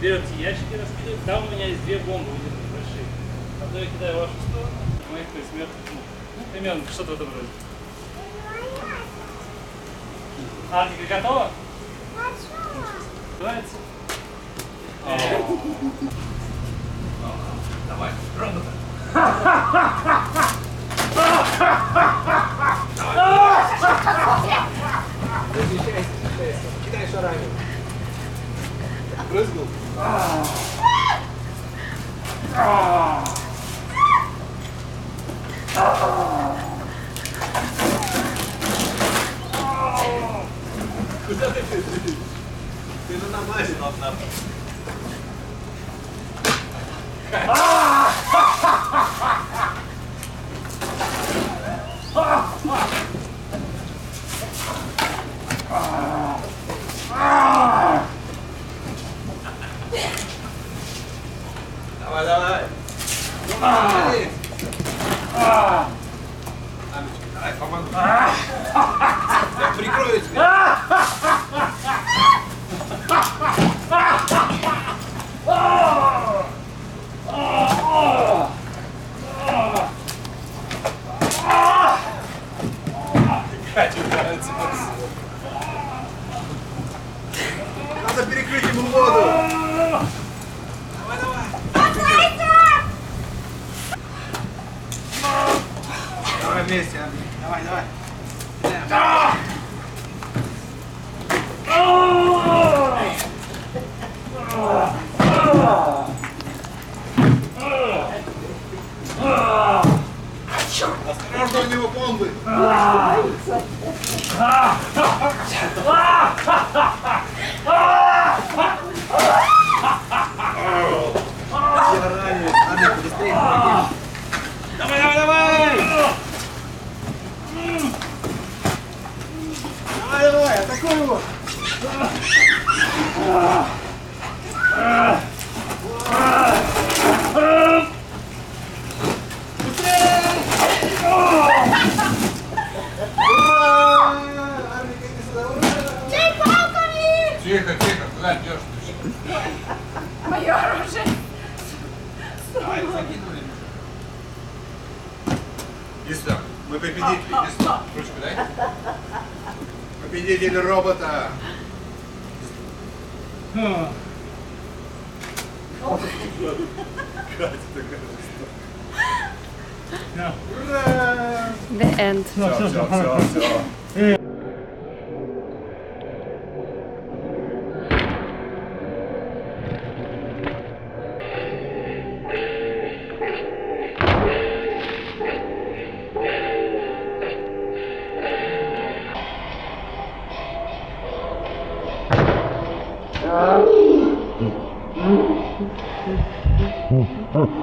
берете ящики, раскидываете. Там у меня есть две бомбы выдержанные большие. Одну я кидаю в вашу сторону, моих есть мертвых. Ну, примерно что-то в этом роде. Артика готова? Нравится? Давай, робота. Защищайся, защищайся. Кидай шарами. Брызнул. Куда ты? Ты же на мазе должна быть. Давай, давай. Ну, молодец. Анечка, давай, помогу. Я прикрою тебя. Надо перекрыть ему воду. Давай, давай. Давай вместе. Давай, давай. Осторожно, у него бомбы. Я ранен. Андрей, быстрее, помоги. Давай, давай, давай! Давай, давай, атакуй его! Ура! Армик, иди сюда, ура! Тихо, тихо, куда идешь? Мое оружие. Давай, закидывай. Иди сюда. Мы победители. Иди сюда. Ручку дай. Победитель робота. Катя такая Ура! The end. Все, все, все, все. Mm-hmm.